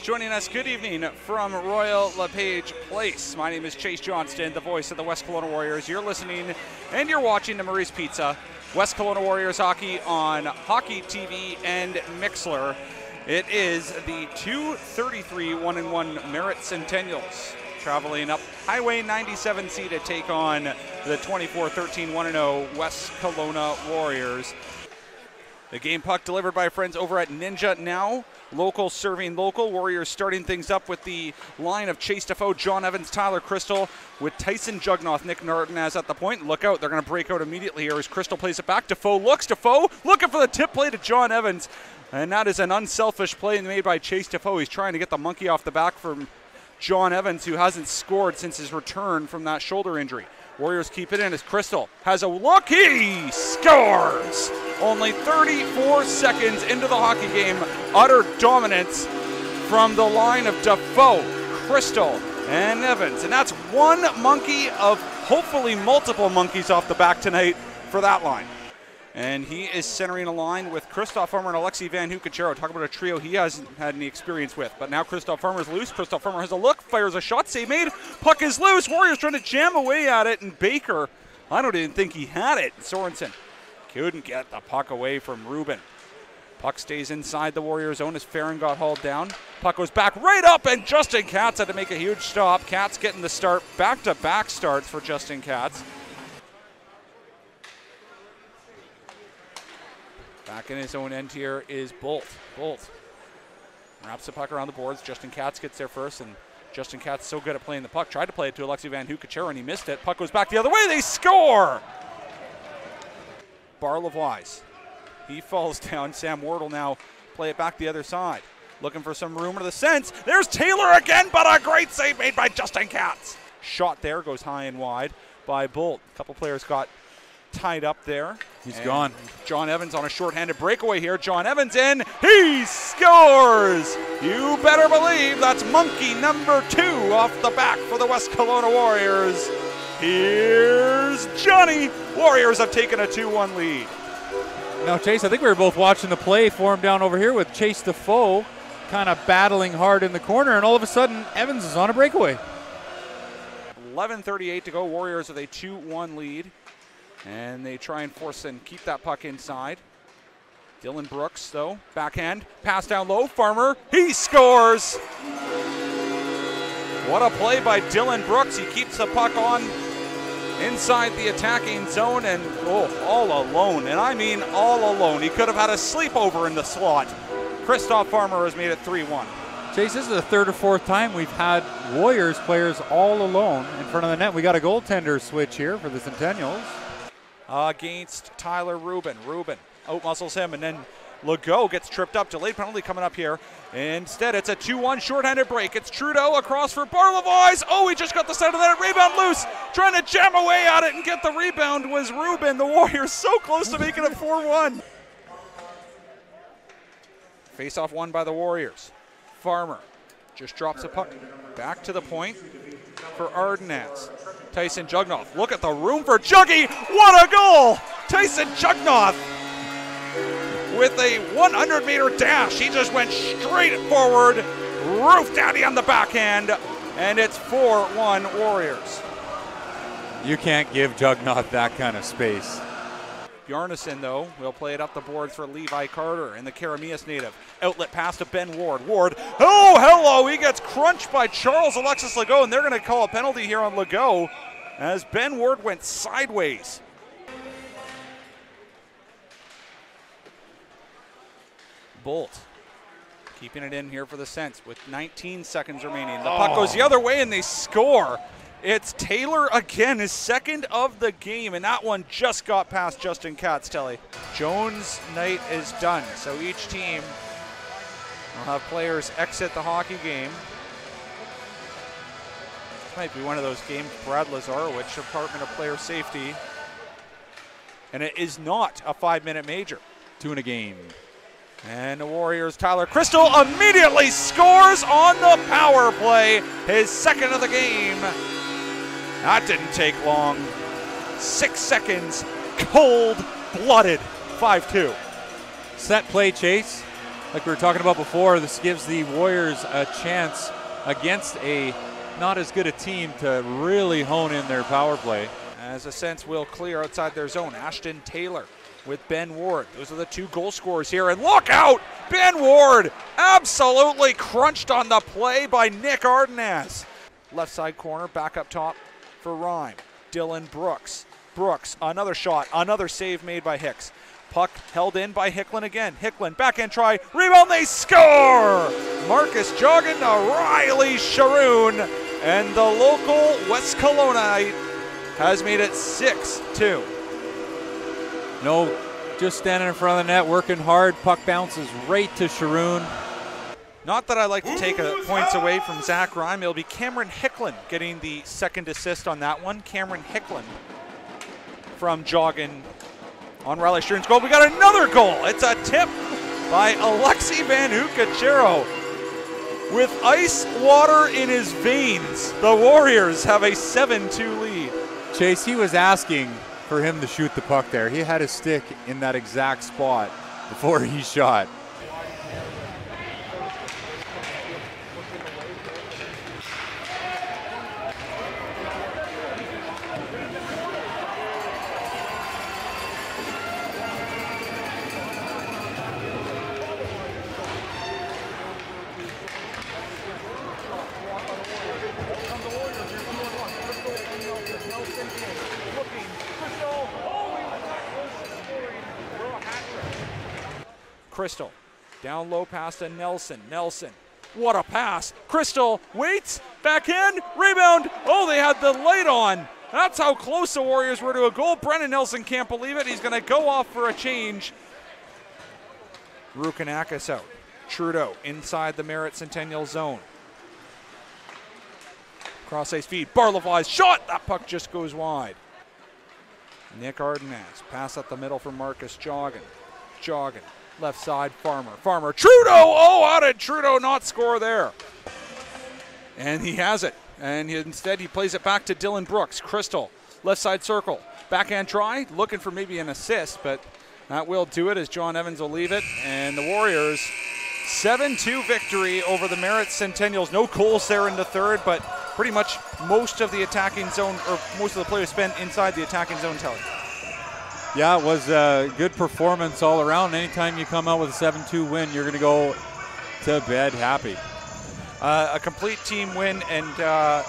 joining us, good evening from Royal LePage Place. My name is Chase Johnston, the voice of the West Kelowna Warriors. You're listening and you're watching the Marie's Pizza, West Kelowna Warriors hockey on Hockey TV and Mixlr. It is the 233 1 and 1 Merritt Centennials traveling up Highway 97C to take on the 24 13 1 0 West Kelowna Warriors. The game puck delivered by friends over at Ninja Now. Local serving local. Warriors starting things up with the line of Chase Defoe, John Evans, Tyler Crystal, with Tyson Jugnoth, Nick Ardenaz at the point. Look out, they're going to break out immediately here as Crystal plays it back. Defoe looks, Defoe looking for the tip play to John Evans. And that is an unselfish play made by Chase Defoe. He's trying to get the monkey off the back from John Evans, who hasn't scored since his return from that shoulder injury. Warriors keep it in as Crystal has a look. He scores! Only 34 seconds into the hockey game, utter dominance from the line of Defoe, Crystal, and Evans. And that's one monkey of hopefully multiple monkeys off the back tonight for that line. And he is centering a line with Christoph Farmer and Alexi Van Hukachero. Talk about a trio he hasn't had any experience with. But now Christoph Farmer is loose. Christoph Farmer has a look, fires a shot, save made. Puck is loose. Warriors trying to jam away at it. And Baker, I don't even think he had it. Sorensen couldn't get the puck away from Rubin. Puck stays inside the Warriors zone as Farron got hauled down. Puck goes back right up, and Justin Katz had to make a huge stop. Katz getting the start, back to back starts for Justin Katz. Back in his own end here is Bolt. Bolt wraps the puck around the boards. Justin Katz gets there first, and Justin Katz so good at playing the puck. Tried to play it to Alexi Van Hukachero, and he missed it. Puck goes back the other way. They score! Barlavois. He falls down. Sam Wardle now play it back the other side. Looking for some room to the sense. There's Taylor again, but a great save made by Justin Katz. Shot there goes high and wide by Bolt. A couple players got tied up there. He's And gone. John Evans on a shorthanded breakaway here. John Evans in. He scores! You better believe that's monkey number two off the back for the West Kelowna Warriors. Here's Johnny. Warriors have taken a 2 1 lead. Now, Chase, I think we were both watching the play form down over here with Chase Defoe kind of battling hard in the corner, and all of a sudden, Evans is on a breakaway. 11.38 to go. Warriors with a 2 1 lead. And they try and force and keep that puck inside. Dylan Brooks, though, backhand, pass down low. Farmer, he scores! What a play by Dylan Brooks. He keeps the puck on inside the attacking zone and oh, all alone. And I mean all alone. He could have had a sleepover in the slot. Christoph Farmer has made it 3 1. Chase, this is the third or fourth time we've had Warriors players all alone in front of the net. We got a goaltender switch here for the Centennials. against Tyler Rubin. Rubin outmuscles him, and then Legault gets tripped up. Delayed penalty coming up here. Instead, it's a 2 1 shorthanded break. It's Trudeau across for Barlavois. Oh, he just got the side of that rebound loose. Trying to jam away at it and get the rebound was Rubin. The Warriors so close to making it 4 1. Face off won by the Warriors. Farmer just drops a puck back to the point for Ardenaz. Tyson Jugnoth. Look at the room for Juggy. What a goal! Tyson Jugnoth with a 100 meter dash. He just went straight forward. Roof daddy on the backhand. And it's 4 1 Warriors. You can't give Jugnoth that kind of space. Bjarnason, though, will play it up the boards for Levi Carter and the Keremeos native. Outlet pass to Ben Ward. Ward, oh, hello! He gets crunched by Charles Alexis Legault, and they're going to call a penalty here on Legault as Ben Ward went sideways. Bolt keeping it in here for the Sens with 19 seconds remaining. The puck oh. goes the other way, and they score. It's Taylor again, his second of the game, and that one just got past Justin Katz, Telly. Jones' night is done, so each team will have players exit the hockey game. This might be one of those games, Brad Lazarowicz, Department of Player Safety. And it is not a five minute major. Two in a game. And the Warriors, Tyler Crystal immediately scores on the power play, his second of the game. That didn't take long. Six seconds, cold blooded, 5 2. Set play chase. like we were talking about before, this gives the Warriors a chance against a not as good a team to really hone in their power play. As a sense will clear outside their zone. Ashton Taylor with Ben Ward. Those are the two goal scorers here. And look out! Ben Ward absolutely crunched on the play by Nick Ardenaz. Left side corner, back up top for Rhyme. Dylan Brooks. Brooks, another shot, another save made by Hicks. Puck held in by Hicklin again. Hicklin, backhand try, rebound, they score! Marcus Joggin to Riley Sharoon, and the local West Kelownaite has made it 6 2. No, just standing in front of the net, working hard. Puck bounces right to Sharoon. Not that I like to take a, points away from Zach Rhyme. It'll be Cameron Hicklin getting the second assist on that one. Cameron Hicklin from Joggin on Riley Sharoon's goal. We got another goal. It's a tip by Alexi Van Ukachero. With ice water in his veins, the Warriors have a 7 2 lead. Chase, he was asking for him to shoot the puck there. He had his stick in that exact spot before he shot. Crystal. Down low pass to Nelson. Nelson. What a pass. Crystal waits. Backhand. Rebound. Oh, they had the light on. That's how close the Warriors were to a goal. Brennan Nelson can't believe it. He's going to go off for a change. Rukanakis out. Trudeau inside the Merritt Centennial zone. Cross ice feed. Barlow's shot. That puck just goes wide. Nick Ardenaz. Pass up the middle for Marcus Joggin. Joggin Left side, Farmer. Farmer, Trudeau! Oh, how did Trudeau not score there? And he has it. And he, instead, he plays it back to Dylan Brooks. Crystal, left side circle. Backhand try, looking for maybe an assist, but that will do it as John Evans will leave it. And the Warriors, 7 2 victory over the Merritt Centennials. No goals there in the third, but pretty much most of the attacking zone, or most of the players spent inside the attacking zone telly. Yeah, it was a good performance all around. Anytime you come out with a 7 2 win, you're going to go to bed happy. Uh, a complete team win and. Uh